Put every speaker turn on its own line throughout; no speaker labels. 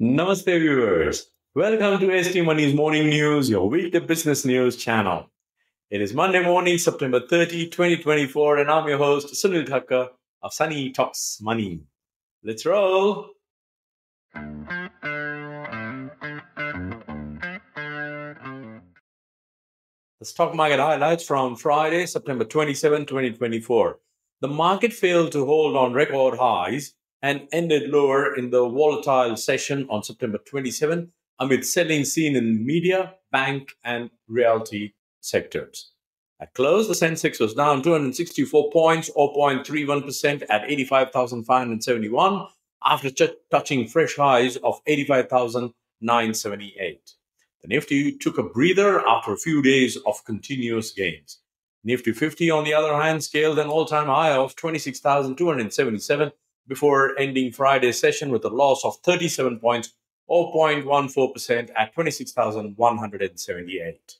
Namaste, viewers. Welcome to ST Money's Morning News, your weekly business news channel. It is Monday morning, September 30, 2024, and I'm your host, Sunil Thakker of Sunny Talks Money. Let's roll. The stock market highlights from Friday, September 27, 2024. The market failed to hold on record highs and ended lower in the volatile session on September 27 amid selling seen in media, bank, and realty sectors. At close, the Sensex was down 264 points or 0.31% at 85,571 after ch- touching fresh highs of 85,978. The Nifty took a breather after a few days of continuous gains. Nifty 50, on the other hand, scaled an all time high of 26,277 before ending Friday's session with a loss of 37 points or 0.14% at 26,178.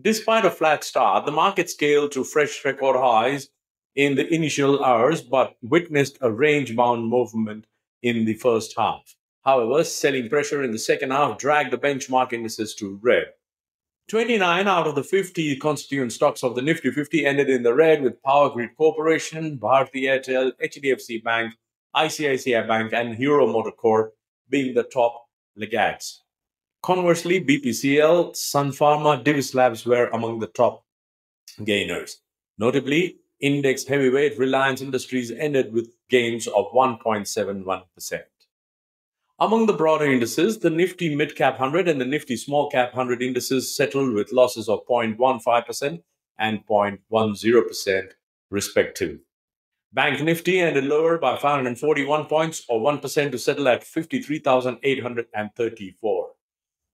Despite a flat start, the market scaled to fresh record highs in the initial hours but witnessed a range bound movement in the first half. However, selling pressure in the second half dragged the benchmark indices to red. 29 out of the 50 constituent stocks of the Nifty 50 ended in the red with Power Grid Corporation, Bharti Airtel, HDFC Bank, ICICI Bank, and Hero MotoCorp being the top laggards. Conversely, BPCL, Sun Pharma, Divis Labs were among the top gainers. Notably, index heavyweight Reliance Industries ended with gains of 1.71%. Among the broader indices, the Nifty Mid Cap 100 and the Nifty Small Cap 100 indices settled with losses of 0.15% and 0.10%, respectively. Bank Nifty ended lower by 541 points or 1% to settle at 53,834.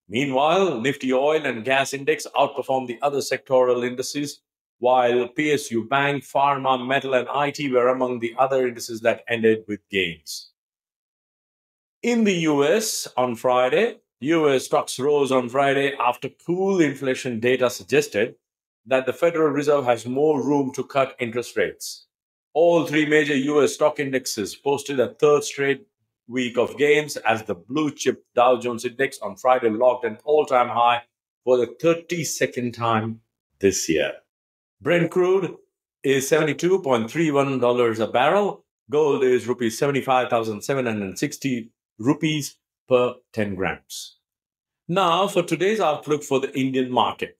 Meanwhile, Nifty Oil and Gas Index outperformed the other sectoral indices, while PSU Bank, Pharma, Metal, and IT were among the other indices that ended with gains. In the US on Friday, US stocks rose on Friday after cool inflation data suggested that the Federal Reserve has more room to cut interest rates. All three major US stock indexes posted a third straight week of gains as the blue chip Dow Jones Index on Friday logged an all time high for the 32nd time this year. Brent crude is $72.31 a barrel. Gold is rupees 75,760 rupees per 10 grams. Now, for today's outlook for the Indian market.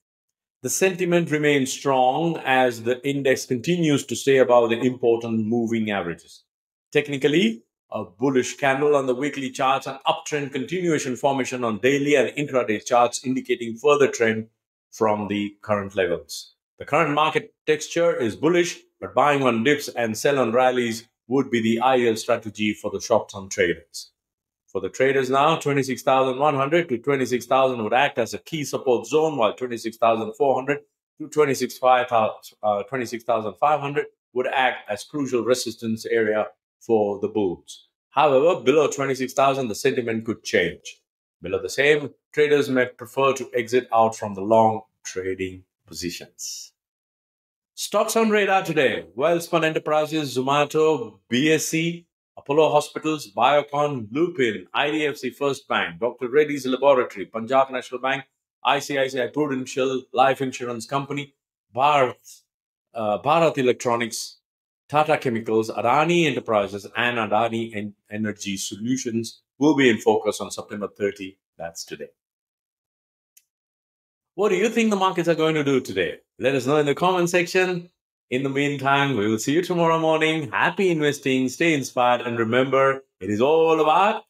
The sentiment remains strong as the index continues to stay above the important moving averages. Technically, a bullish candle on the weekly charts, and uptrend continuation formation on daily and intraday charts indicating further trend from the current levels. The current market texture is bullish, but buying on dips and sell on rallies would be the ideal strategy for the short-term traders. For the traders now, 26,100 to 26,000 would act as a key support zone, while 26,400 to 26,500 uh, would act as crucial resistance area for the bulls. However, below 26,000, the sentiment could change. Below the same, traders may prefer to exit out from the long trading positions. Stocks on radar today. Welspun Enterprises, Zomato, BSE, Apollo Hospitals, Biocon, Lupin, IDFC First Bank, Dr. Reddy's Laboratory, Punjab National Bank, ICICI Prudential Life Insurance Company, Bharat, uh, Bharat Electronics, Tata Chemicals, Adani Enterprises, and Adani en- Energy Solutions will be in focus on September 30. That's today. What do you think the markets are going to do today? Let us know in the comment section. In the meantime, we will see you tomorrow morning. Happy investing, stay inspired, and remember, it is all about